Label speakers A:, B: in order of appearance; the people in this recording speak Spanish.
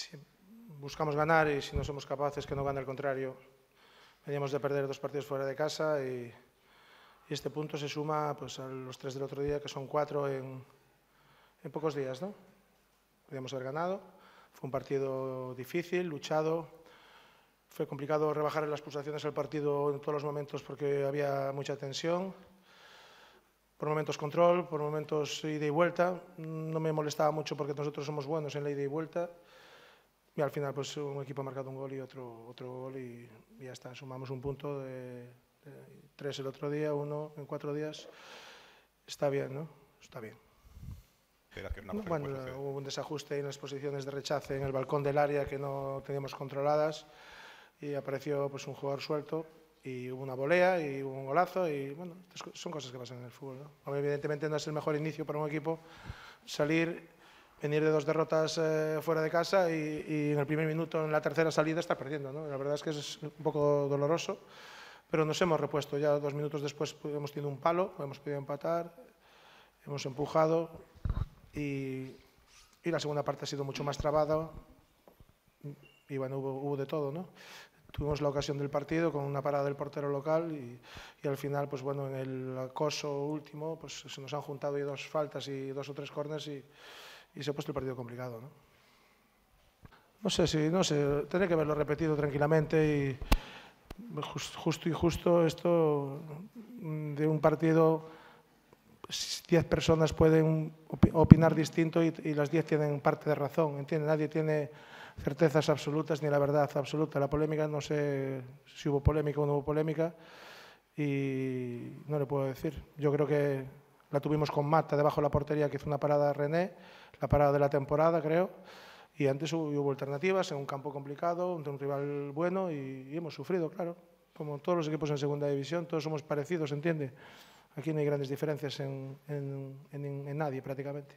A: si buscamos ganar y si no somos capaces que no gane el contrario. Veníamos de perder dos partidos fuera de casa y, y este punto se suma pues, a los tres del otro día, que son cuatro en, en pocos días. ¿no? Podríamos haber ganado. Fue un partido difícil, luchado. Fue complicado rebajar las pulsaciones del partido en todos los momentos porque había mucha tensión. Por momentos control, por momentos ida y vuelta. No me molestaba mucho porque nosotros somos buenos en la ida y vuelta. Y al final, pues un equipo ha marcado un gol y otro, otro gol y, y ya está. Sumamos un punto de, de tres el otro día, uno en cuatro días. Está bien, ¿no? Está bien.
B: Que que
A: Bueno, hubo un desajuste en las posiciones de rechace en el balcón del área que no teníamos controladas y apareció pues un jugador suelto y hubo una volea y hubo un golazo y bueno, son cosas que pasan en el fútbol. ¿no? Evidentemente no es el mejor inicio para un equipo salir, venir de dos derrotas eh, fuera de casa y, y en el primer minuto, en la tercera salida, estar perdiendo. ¿no? La verdad es que es un poco doloroso, pero nos hemos repuesto. Ya dos minutos después hemos tenido un palo, hemos podido empatar, hemos empujado y, y la segunda parte ha sido mucho más trabada y bueno, hubo, hubo de todo, ¿no? Tuvimos la ocasión del partido con una parada del portero local y, y al final, pues bueno, en el acoso último, pues se nos han juntado ahí dos faltas y dos o tres corners y, y se ha puesto el partido complicado, ¿no? No sé si, no sé, tendré que verlo repetido tranquilamente y jus- justo y justo esto mm, de un partido 10 personas pueden opi- opinar distinto y, y las 10 tienen parte de razón, ¿entiende? Nadie tiene certezas absolutas ni la verdad absoluta. La polémica, no sé si hubo polémica o no hubo polémica y no le puedo decir. Yo creo que la tuvimos con Mata debajo de la portería que hizo una parada René, la parada de la temporada creo, y antes hubo, alternativas en un campo complicado, ante un rival bueno y, hemos sufrido, claro. Como todos los equipos en segunda división, todos somos parecidos, ¿entiende? Aquí no hay grandes diferencias en, en- en- en nadie prácticamente.